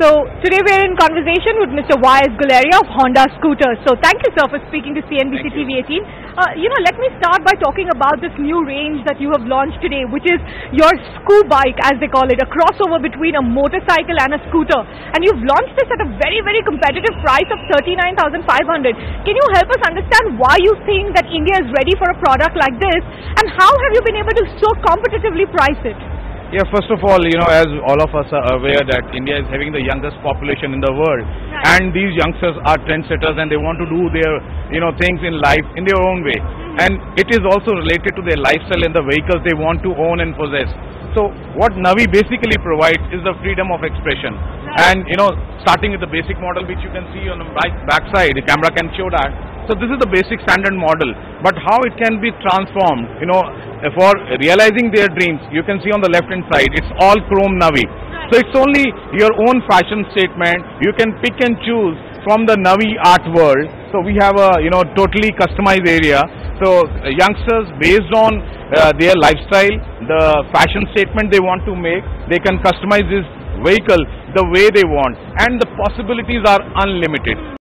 So today we are in conversation with Mr. Y.S. Guleria of Honda Scooters. So thank you sir for speaking to CNBC TV 18. Uh, you know, let me start by talking about this new range that you have launched today, which is your Scoo Bike as they call it, a crossover between a motorcycle and a scooter. And you've launched this at a very, very competitive price of 39,500. Can you help us understand why you think that India is ready for a product like this and how have you been able to so competitively price it? Yeah, first of all, you know, as all of us are aware that India is having the youngest population in the world, Right. and these youngsters are trendsetters and they want to do their, you know, things in life in their own way, hmm. and it is also related to their lifestyle and the vehicles they want to own and possess. So, what Navi basically provides is the freedom of expression, and you know, starting with the basic model which you can see on the right backside, the camera can show that. So this is the basic standard model, but how it can be transformed, you know, for realizing their dreams, you can see on the left hand side, it's all chrome Navi. So it's only your own fashion statement. You can pick and choose from the Navi art world. So we have a you know totally customized area. So uh, youngsters, based on uh, their lifestyle, the fashion statement they want to make, they can customize this vehicle the way they want, and the possibilities are unlimited.